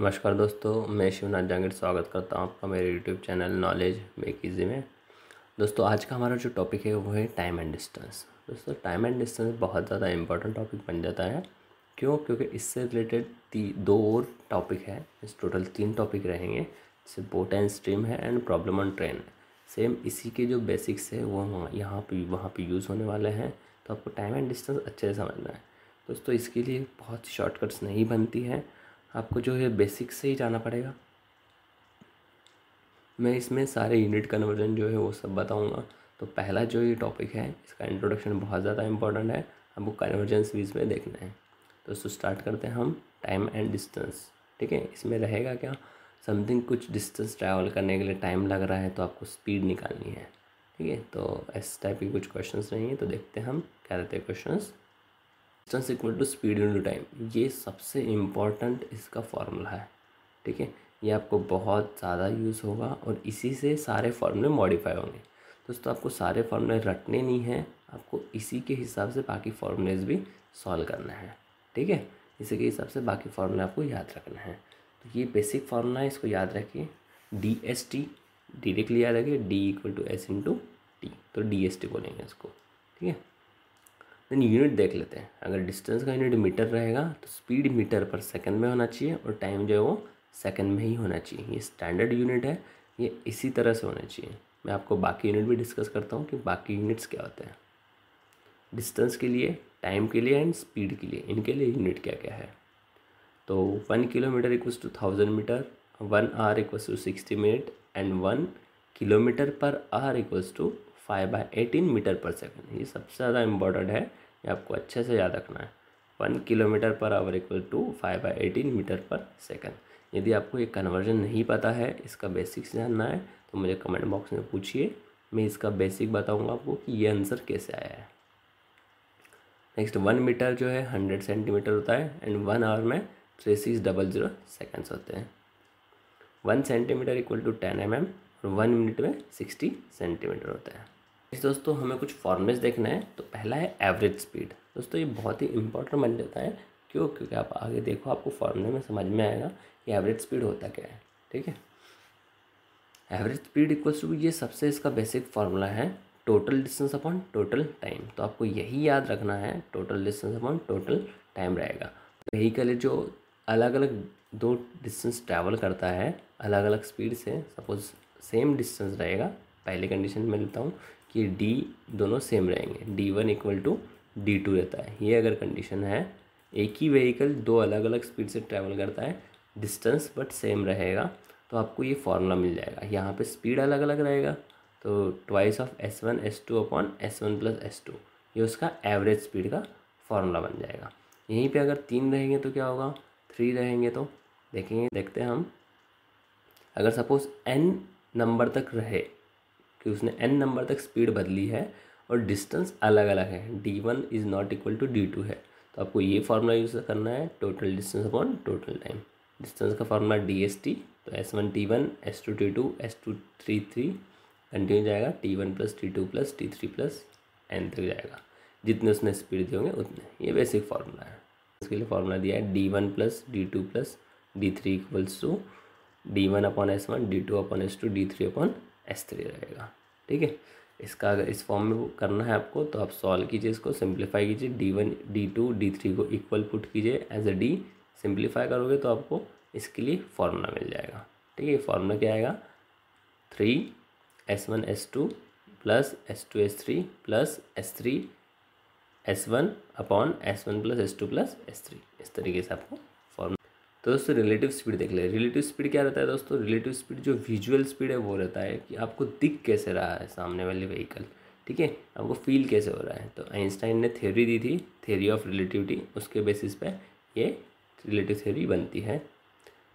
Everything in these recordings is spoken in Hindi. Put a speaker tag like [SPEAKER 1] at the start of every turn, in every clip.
[SPEAKER 1] नमस्कार दोस्तों, मैं शिवनाथ जांगीर स्वागत करता हूँ आपका मेरे YouTube channel knowledge make easy में। दोस्तों, आज का हमारा जो टॉपिक है, वो है टाइम एंड डिस्टेंस दोस्तों टाइम एंड डिस्टेंस बहुत ज़्यादा इंपॉर्टेंट टॉपिक बन जाता है। क्यों? क्योंकि इससे रिलेटेड दो और टॉपिक है। इस टोटल तीन टॉपिक रहेंगे, जैसे बोट एंड स्ट्रीम है and problem on train same इसी के जो बेसिक्स है, वो यहाँ पर वहाँ पर यूज़ होने वाले हैं। तो आपको टाइम एंड डिस्टेंस अच्छे से समझना है। दोस्तों, इसके लिए बहुत शॉर्टकट्स नहीं बनती हैं। आपको जो है बेसिक से ही जाना पड़ेगा। मैं इसमें सारे यूनिट कन्वर्जन जो है वो सब बताऊँगा। तो पहला जो ये टॉपिक है, इसका इंट्रोडक्शन बहुत ज़्यादा इंपॉर्टेंट है। आपको कन्वर्जेंस बीच में देखना है। तो उसको स्टार्ट करते हैं हम टाइम एंड डिस्टेंस ठीक है? इसमें रहेगा क्या? समथिंग कुछ डिस्टेंस ट्रैवल करने के लिए टाइम लग रहा है तो आपको स्पीड निकालनी है। ठीक है? तो इस टाइप के कुछ क्वेश्चंस रहेंगे तो देखते हैं हम, क्या रहते हैं questions distance equal to speed to time ये सबसे इंपॉर्टेंट इसका फॉर्मूला है, ठीक है? ये आपको बहुत ज़्यादा यूज़ होगा और इसी से सारे फार्मूले मॉडिफाई होंगे। दोस्तों, आपको सारे फार्मूले रटने नहीं हैं, आपको इसी के हिसाब से बाकी फार्मूलेज भी सॉल्व करना है, ठीक है? इसी के हिसाब से बाकी फार्मूले आपको याद रखना है। तो ये बेसिक फार्मूला है, इसको याद रखिए। डी एस टी डायरेक्टली याद रखिए D equal to S into T तो डी एस टी बोलेंगे इसको, ठीक है? देन यूनिट देख लेते हैं। अगर डिस्टेंस का यूनिट मीटर रहेगा तो स्पीड मीटर पर सेकंड में होना चाहिए और टाइम जो है वो सेकंड में ही होना चाहिए। ये स्टैंडर्ड यूनिट है, ये इसी तरह से होना चाहिए। मैं आपको बाकी यूनिट भी डिस्कस करता हूँ कि बाकी यूनिट्स क्या होते हैं। डिस्टेंस के लिए टाइम के लिए एंड स्पीड के लिए, इनके लिए यूनिट क्या क्या है। तो one kilometre equals to thousand metre one hour equals to sixty minute and one kilometre per hour equals to five by eighteen metre per second ये सबसे ज़्यादा इम्पोर्टेंट है ये आपको अच्छे से याद रखना है। One kilometre per hour equal to five by eighteen metre per second. यदि आपको ये कन्वर्जन नहीं पता है, इसका बेसिक्स जानना है तो मुझे कमेंट बॉक्स में पूछिए। मैं इसका बेसिक बताऊँगा आपको कि ये आंसर कैसे आया है। नेक्स्ट, वन मीटर जो है, हंड्रेड सेंटीमीटर होता है, एंड वन आवर में three six double zero seconds होते हैं। One centimetre equal to ten M M, और वन मिनट में सिक्सटी सेंटीमीटर होता है। इस दोस्तों, हमें कुछ फॉर्मेज देखना है। तो पहला है एवरेज स्पीड दोस्तों, ये बहुत ही इंपॉर्टेंट बन जाता है। क्यों? क्योंकि आप आगे देखो, आपको फॉर्मूले में समझ में आएगा कि एवरेज स्पीड होता क्या है। ठीक है? एवरेज स्पीड इक्वल्स टू ये सबसे इसका बेसिक फार्मूला है total distance upon total time तो आपको यही याद रखना है total distance upon total time रहेगा। व्हीकल जो अलग अलग दो डिस्टेंस ट्रैवल करता है अलग अलग स्पीड से सपोज़ सेम डिस्टेंस रहेगा। पहले कंडीशन में लेता हूँ। कि डी दोनों सेम रहेंगे। D one equal to D two रहता है। ये अगर कंडीशन है, एक ही व्हीकल दो अलग अलग स्पीड से ट्रैवल करता है डिस्टेंस बट सेम रहेगा तो आपको ये फार्मूला मिल जाएगा। यहाँ पे स्पीड अलग अलग रहेगा तो twice of S one S two upon S one plus S two ये उसका एवरेज स्पीड का फार्मूला बन जाएगा। यहीं पे अगर तीन रहेंगे तो क्या होगा? थ्री रहेंगे तो देखेंगे, देखते हैं हम। अगर सपोज़ एन नंबर तक रहे कि उसने एन नंबर तक स्पीड बदली है और डिस्टेंस अलग अलग है। D one is not equal to D two है। तो आपको ये फार्मूला यूज़ करना है total distance upon total time distance का फार्मूला डी एस टी तो S one T one S two T two S two three three continue जाएगा। T one plus T two plus T three plus N तक जाएगा। जितने उसने स्पीड दिए होंगे, उतने। ये बेसिक फार्मूला है। इसके लिए फार्मूला दिया है D one plus D two plus D three equals to D one upon S one D two upon S two D three upon S three रहेगा। ठीक है? इसका अगर इस फॉर्म में करना है आपको तो आप सॉल्व कीजिए इसको सिंप्लीफाई कीजिए D one D two D three को इक्वल पुट कीजिए एज अ डी सिंप्लीफाई करोगे तो आपको इसके लिए फार्मूला मिल जाएगा। ठीक है? फार्मूला क्या आएगा? Three S one S two plus S two S three plus S three S one upon S one plus S two plus S three इस तरीके से आपको तो दोस्तों रिलेटिव स्पीड देख ले। रिलेटिव स्पीड क्या रहता है दोस्तों? रिलेटिव स्पीड जो विजुअल स्पीड है, वो रहता है कि आपको दिख कैसे रहा है सामने वाले व्हीकल ठीक है? आपको फील कैसे हो रहा है? तो आइंस्टाइन ने थ्योरी दी थी थ्योरी ऑफ़ रिलेटिविटी उसके बेसिस पे ये रिलेटिव थ्योरी बनती है।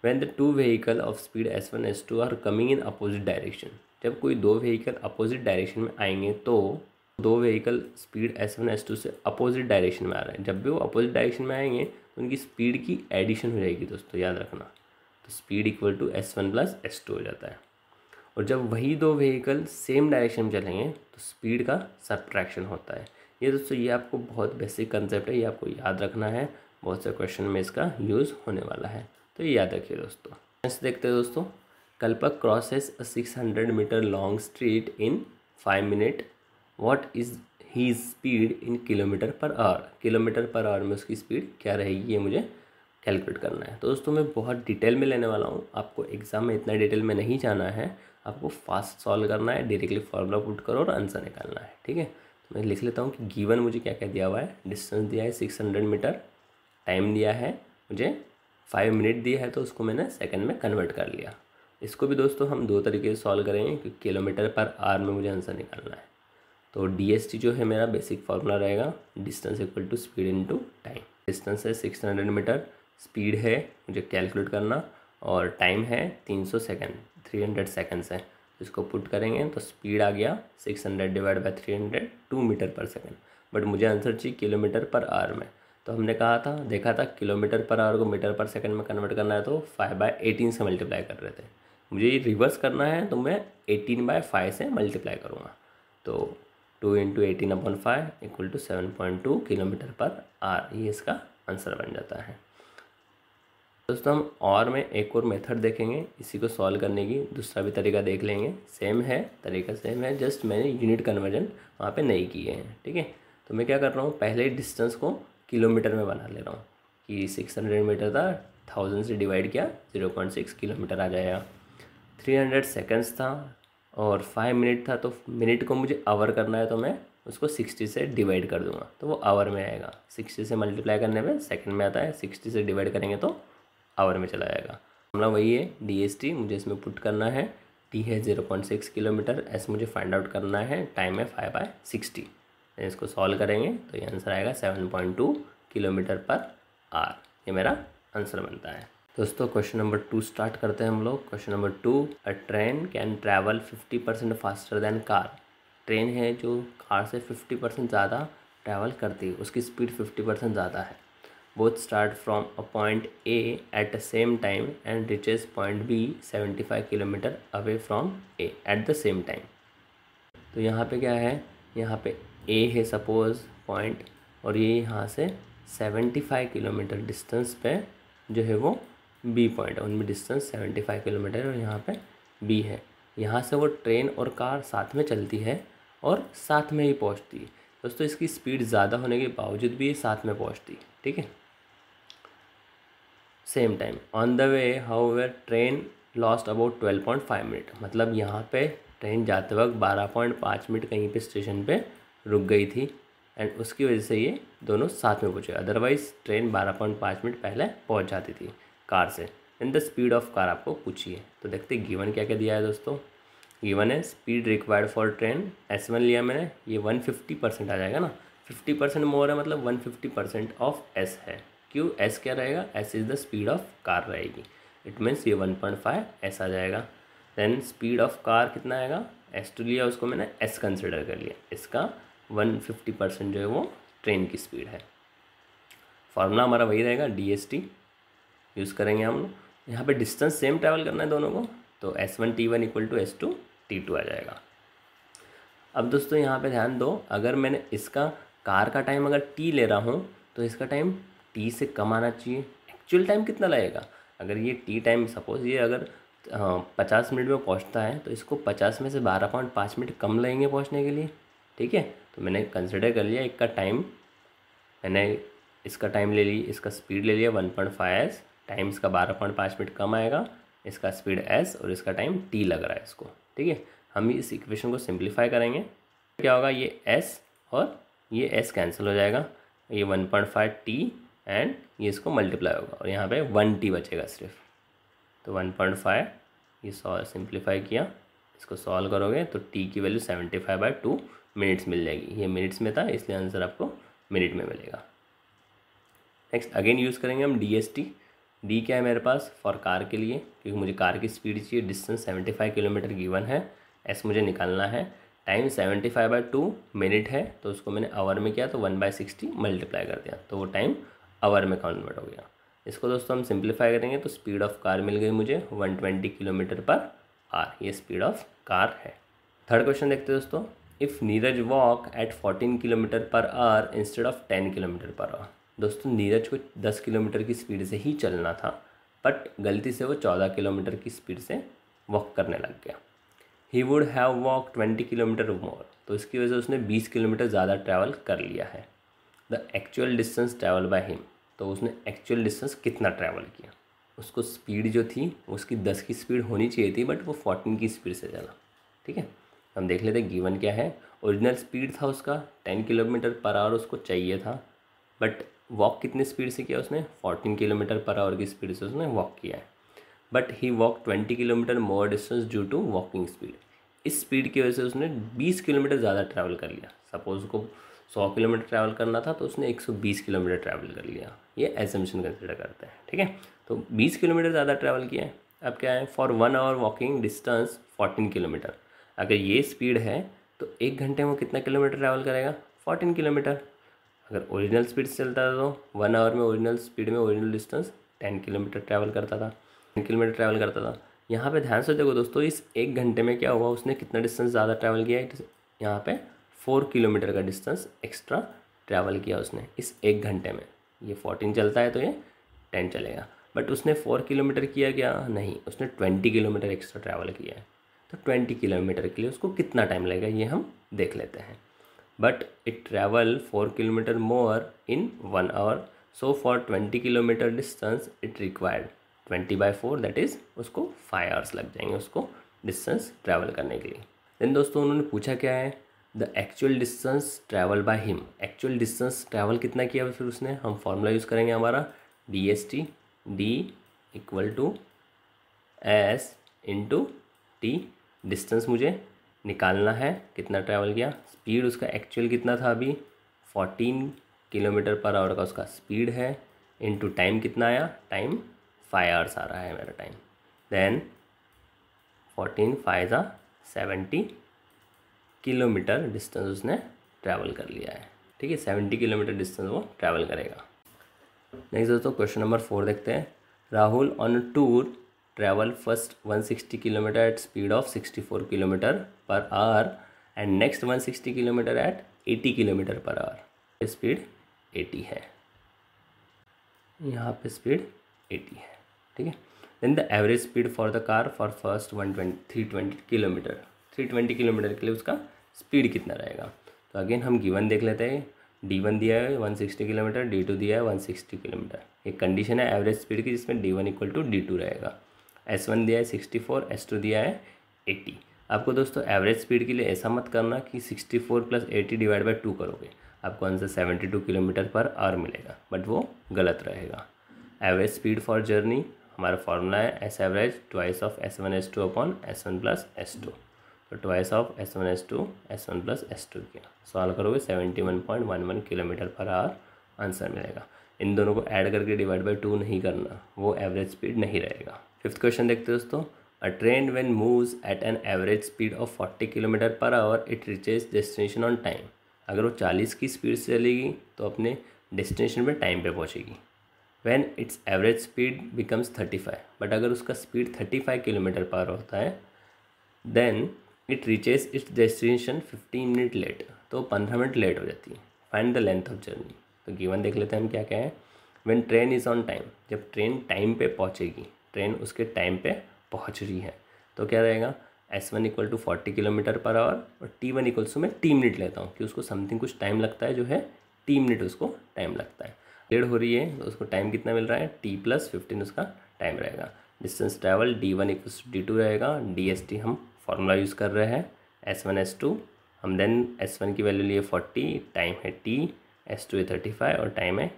[SPEAKER 1] When the two vehicle of speed S one S two are coming in opposite direction जब कोई दो व्हीकल अपोजिट डायरेक्शन में आएँगे तो दो vehicle speed S one S two से अपोजिट डायरेक्शन में आ रहे हैं। जब भी वो अपोजिट डायरेक्शन में आएँगे उनकी स्पीड की एडिशन हो जाएगी दोस्तों, याद रखना। तो speed equal to S one plus S two हो जाता है। और जब वही दो व्हीकल सेम डायरेक्शन में चलेंगे तो स्पीड का सब्ट्रैक्शन होता है। ये दोस्तों, ये आपको बहुत बेसिक कंसेप्ट है, ये आपको याद रखना है। बहुत से क्वेश्चन में इसका यूज़ होने वाला है। तो ये याद रखिए दोस्तों। नेक्स्ट देखते हैं दोस्तों, Kalpak crosses six hundred metre long street in five minute what is he speed in kilometre per hour kilometre per hour में उसकी स्पीड क्या रहेगी, ये मुझे कैलकुलेट करना है। तो दोस्तों, मैं बहुत डिटेल में लेने वाला हूँ। आपको एग्ज़ाम में इतना डिटेल में नहीं जाना है। आपको फास्ट सॉल्व करना है डायरेक्टली फॉर्मूला पुट करो और आंसर निकालना है, ठीक है? तो मैं लिख लेता हूँ कि गिवन मुझे क्या क्या दिया हुआ है। डिस्टेंस दिया है सिक्स हंड्रेड मीटर टाइम दिया है मुझे फाइव मिनट दिया है तो उसको मैंने सेकेंड में कन्वर्ट कर लिया। इसको भी दोस्तों हम दो तरीके से सॉल्व करेंगे क्योंकि किलोमीटर पर आर में मुझे आंसर निकालना है। तो डीएसटी जो है मेरा बेसिक फार्मूला रहेगा distance equal to speed into time time distance है सिक्स हंड्रेड मीटर स्पीड है, मुझे कैलकुलेट करना, और टाइम है तीन सौ सेकेंड थ्री हंड्रेड सेकेंड्स है। इसको पुट करेंगे तो स्पीड आ गया six hundred divide by three hundred two metre per second but मुझे आंसर चाहिए किलोमीटर पर आवर में। तो हमने कहा था, देखा था किलोमीटर पर आवर को मीटर पर सेकंड में कन्वर्ट करना है तो फाइव बाई एटीन से मल्टीप्लाई कर रहे थे। मुझे ये रिवर्स करना है तो मैं एटीन बाय फाइव से मल्टीप्लाई करूँगा। तो two into eighteen upon five equal to seven point two kilometre per hour, ये इसका आंसर बन जाता है। दोस्तों, हम और में एक और मेथड देखेंगे, इसी को सॉल्व करने की। दूसरा भी तरीका देख लेंगे। सेम है, तरीका सेम है, जस्ट मैंने यूनिट कन्वर्जन वहाँ पे नहीं किए हैं, ठीक है? तो मैं क्या कर रहा हूँ, पहले डिस्टेंस को किलोमीटर में बना ले रहा हूँ, कि सिक्स हंड्रेड मीटर था, थाउज़ेंड से डिवाइड किया, ज़ीरो पॉइंट सिक्स किलोमीटर आ जाएगा थ्री हंड्रेड सेकेंड्स था और फाइव मिनट था तो मिनट को मुझे आवर करना है तो मैं उसको सिक्सटी से डिवाइड कर दूँगा। तो वो आवर में आएगा। सिक्सटी से मल्टीप्लाई करने में सेकंड में आता है सिक्सटी से डिवाइड करेंगे तो आवर में चला जाएगा। मामला वही है डी मुझे इसमें पुट करना है। टी है zero point six kilometre S मुझे फाइंड आउट करना है। टाइम है फाइव बाय सिक्सटी इसको सॉल्व करेंगे तो ये आंसर आएगा seven point two kilometre per hour ये मेरा आंसर बनता है। दोस्तों क्वेश्चन नंबर टू स्टार्ट करते हैं हम लोग। Question number two a train can travel fifty percent faster than car train है जो कार से फिफ्टी परसेंट ज़्यादा ट्रैवल करती है, उसकी स्पीड फिफ्टी परसेंट ज़्यादा है। Both start from a point at at same time and and reaches point B 75 kilometre away from A at the same time. तो यहाँ पे क्या है? यहाँ पे ए है सपोज़ पॉइंट और ये यहाँ से 75 किलोमीटर डिस्टेंस पे जो है वो B पॉइंट है। उनमें डिस्टेंस 75 किलोमीटर और यहाँ पे बी है। यहाँ से वो ट्रेन और कार साथ में चलती है और साथ में ही पहुँचती है। दोस्तों, इसकी स्पीड ज़्यादा होने के बावजूद भी ये साथ में पहुँचती है, ठीक है? Same time. On the way how were train lost about twelve point five minute. मतलब यहाँ पे ट्रेन जाते वक्त बारह पॉइंट पाँच मिनट कहीं पे स्टेशन पे रुक गई थी एंड उसकी वजह से ये दोनों साथ में पहुँचे। अदरवाइज़ ट्रेन बारह पॉइंट पाँच मिनट पहले पहुँच जाती थी। कार से। And the speed of car आपको पूछिए। तो देखते गिवन क्या क्या दिया है दोस्तों? गिवन है speed required for train S one लिया मैंने, ये वन फिफ्टी परसेंट आ जाएगा ना। फिफ्टी परसेंट मोर है मतलब one fifty percent of S है। क्यों? एस क्या रहेगा? S is the speed of car रहेगी। इट मीन्स ये वन पॉइंट फाइव एस आ जाएगा। देन स्पीड ऑफ़ कार कितना आएगा? एस टू लिया, उसको मैंने एस कंसिडर कर लिया। इसका वन फिफ्टी परसेंट जो है वो ट्रेन की स्पीड है। फार्मूला हमारा वही रहेगा डी एस टी यूज़ करेंगे हम लोग। यहाँ पे डिस्टेंस सेम ट्रैवल करना है दोनों को तो S one T one equal to S two T two आ जाएगा। अब दोस्तों यहाँ पे ध्यान दो, अगर मैंने इसका कार का टाइम अगर टी ले रहा हूँ तो इसका टाइम टी से कम आना चाहिए। एक्चुअल टाइम कितना लगेगा? अगर ये टी टाइम सपोज़ ये अगर पचास मिनट में पहुँचता है तो इसको पचास में से बारह पॉइंट पाँच मिनट कम लगेंगे पहुँचने के लिए, ठीक है? तो मैंने कंसिडर कर लिया एक का टाइम मैंने इसका टाइम ले ली, इसका स्पीड ले लिया one point five S time इसका बारह पॉइंट पाँच मिनट कम आएगा, इसका स्पीड एस और इसका टाइम टी लग रहा है इसको, ठीक है? हम इस इक्वेशन को सिंप्लीफाई करेंगे। क्या होगा? ये एस और ये एस कैंसिल हो जाएगा। ये one point five T and ये इसको मल्टीप्लाई होगा और यहाँ पे वन टी बचेगा सिर्फ़। तो वन पॉइंट फाइव, ये सॉ सिंप्लीफाई किया। इसको सॉल्व करोगे तो टी की value seventy five by two minutes मिल जाएगी। ये मिनट्स में था, इसलिए आंसर आपको मिनट में मिलेगा। नेक्स्ट अगेन यूज़ करेंगे हम डी एस टी डी क्या है मेरे पास? फॉर कार के लिए, क्योंकि मुझे कार की स्पीड चाहिए। Distance seventy five kilometre given है। एस मुझे निकालना है। Time seventy five by two minute है। तो उसको मैंने आवर में किया तो वन बाई सिक्सटी मल्टीप्लाई कर दिया। तो वो टाइम आवर में कन्वर्ट हो गया। इसको दोस्तों हम सिंप्लीफाई करेंगे तो स्पीड ऑफ़ कार मिल गई मुझे 120 किलोमीटर पर आर ये स्पीड ऑफ़ कार है। थर्ड क्वेश्चन देखते हैं दोस्तों। If Neeraj walk at 14 kilometre per hour instead of ten kilometre per hour दोस्तों, नीरज को 10 किलोमीटर की स्पीड से ही चलना था, बट गलती से वो चौदह किलोमीटर की स्पीड से वॉक करने लग गया। He would have walk twenty kilometre more तो इसकी वजह से उसने बीस किलोमीटर ज़्यादा ट्रैवल कर लिया है। The actual distance travel by him तो उसने एक्चुअल डिस्टेंस कितना ट्रैवल किया। उसको स्पीड जो थी, उसकी दस की स्पीड होनी चाहिए थी बट वो फोर्टीन की स्पीड से चला। ठीक है? हम देख लेते गिवन क्या है। ओरिजिनल स्पीड था उसका टेन किलोमीटर पर आवर उसको चाहिए था बट वॉक कितनी स्पीड से किया उसने? फोर्टीन किलोमीटर पर आवर की स्पीड से उसने वॉक किया है। But he walk twenty kilometre more distance due to walking speed इस स्पीड की वजह से उसने बीस किलोमीटर ज़्यादा ट्रैवल कर लिया। सपोज़ उसको सौ किलोमीटर ट्रैवल करना था तो उसने एक सौ बीस किलोमीटर ट्रैवल कर लिया। ये एजम्पन कंसिडर करते हैं, ठीक है? तो बीस किलोमीटर ज़्यादा ट्रैवल किया है। अब क्या है? For one hour walking distance fourteen kilometre अगर ये स्पीड है तो एक घंटे में कितना किलोमीटर ट्रैवल करेगा? फोर्टीन किलोमीटर अगर ओरिजिनल स्पीड से चलता था तो वन आवर में ओरिजिनल स्पीड में original distance ten kilometre travel करता था। टेन किलोमीटर ट्रैवल करता था। यहाँ पे ध्यान से देखो दोस्तों, इस एक घंटे में क्या हुआ, उसने कितना डिस्टेंस ज़्यादा ट्रैवल किया है, यहाँ पे फोर किलोमीटर का डिस्टेंस एक्स्ट्रा ट्रैवल किया उसने इस एक घंटे में। ये फोर्टीन चलता है तो ये टेन चलेगा। बट उसने फोर किलोमीटर किया क्या? नहीं, उसने ट्वेंटी किलोमीटर एक्स्ट्रा ट्रैवल किया है। तो ट्वेंटी किलोमीटर के लिए उसको कितना टाइम लगेगा, ये हम देख लेते हैं। But it travel four kilometre more in one hour so for twenty kilometre distance it required twenty by four that is उसको फाइव आवर्स लग जाएँगे उसको डिस्टेंस ट्रैवल करने के लिए। देन दोस्तों, उन्होंने पूछा क्या है? The actual distance travel by him actual distance travel कितना किया फिर उसने? हम फॉर्मूला यूज़ करेंगे हमारा। D S T D equal to S into T distance मुझे निकालना है। कितना ट्रैवल किया? स्पीड उसका एक्चुअल कितना था अभी? फोर्टीन किलोमीटर पर आवर का उसका स्पीड है। इनटू टाइम कितना आया? टाइम फाइव आवर्स आ रहा है मेरा टाइम देन फोर्टीन फाइव ज़ा सेवेंटी किलोमीटर डिस्टेंस उसने ट्रैवल कर लिया है। ठीक है? सेवेंटी किलोमीटर डिस्टेंस वो ट्रैवल करेगा। नेक्स्ट दोस्तों क्वेश्चन नंबर फोर देखते हैं। Rahul on tour travel first 160 kilometre at speed of 64 kilometre per hour and next 160 kilometre at 80 kilometre per hour speed 80 है। यहाँ पे स्पीड 80 है। ठीक है? Then the average speed for the car for first one twenty twenty kilometre three twenty kilometre के लिए उसका स्पीड कितना रहेगा? तो अगेन हम गिवन देख लेते हैं। डी वन दिया है one sixty kilometre D two दिया है वन सिक्सटी किलोमीटर एक कंडीशन है एवरेज स्पीड की जिसमें D one equal to D two रहेगा। एस वन दिया है सिक्सटी फोर एस टू दिया है एट्टी आपको दोस्तों एवरेज स्पीड के लिए ऐसा मत करना कि sixty four plus eighty divide by two करोगे. आपको answer seventy two kilometre per hour मिलेगा बट वो गलत रहेगा. एवरेज स्पीड फॉर जर्नी हमारा फॉर्मूला है S average twice of S one S two upon S one plus S two तो twice of S one S two S one plus S two किया. सॉल्व करोगे seventy one point one one kilometre per hour answer मिलेगा. इन दोनों को ऐड करके डिवाइड बाई टू नहीं करना, वो एवरेज स्पीड नहीं रहेगा. फिफ्थ क्वेश्चन देखते हैं दोस्तों। A train when moves at an average speed of forty kilometre per hour it reaches destination on time अगर वो चालीस की स्पीड से चलेगी तो अपने डेस्टिनेशन पर टाइम पे पहुँचेगी। When its average speed becomes thirty five but अगर उसका speed thirty five kilometre per होता है then it reaches its destination fifteen minute late तो पंद्रह मिनट लेट हो जाती है। Find the length of journey तो गिवन देख लेते हैं हम क्या क्या है। When train is on time जब ट्रेन टाइम पे पहुँचेगी ट्रेन उसके टाइम पे पहुँच रही है। तो क्या रहेगा? S one equal to forty kilometre per hour और टी वन इक्वल्स टू मैं टी मिनट लेता हूँ, कि उसको समथिंग कुछ टाइम लगता है जो है टी मिनट उसको टाइम लगता है। डेढ़ हो रही है तो उसको टाइम कितना मिल रहा है? टी प्लस फिफ्टीन उसका टाइम रहेगा। Distance travel D one equals to D two रहेगा। डी एस टी हम फॉर्मूला यूज़ कर रहे हैं। एस वन एस टू हम देन एस वन की वैल्यू लिए फोर्टी टाइम है टी एस टू है थर्टी फाइव और टाइम है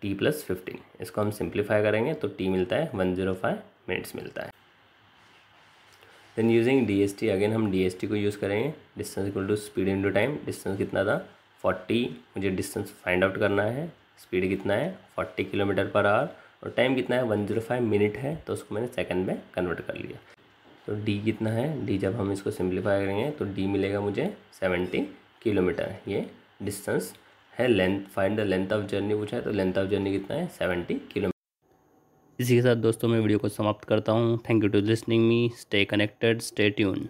[SPEAKER 1] टी प्लस फिफ्टीन इसको हम सिंप्लीफाई करेंगे तो टी मिलता है वन ज़ीरो फाइव मिनट्स मिलता है। Then using D S T again हम डी एस टी को यूज़ करेंगे। Distance equal to speed into time distance कितना था? फोर्टी मुझे डिस्टेंस फाइंड आउट करना है। स्पीड कितना है? फोर्टी किलोमीटर पर आवर और टाइम कितना है? वन ज़ीरो फाइव मिनट है। तो उसको मैंने सेकंड में कन्वर्ट कर लिया। तो डी कितना है? डी जब हम इसको सिंप्लीफाई करेंगे तो डी मिलेगा मुझे सेवेंटी किलोमीटर। ये डिस्टेंस है length find the length of journey पूछा है तो लेंथ ऑफ़ जर्नी कितना है? सेवेंटी किलोमीटर इसी के साथ दोस्तों, मैं वीडियो को समाप्त करता हूँ। Thank you to listening me stay connected stay tune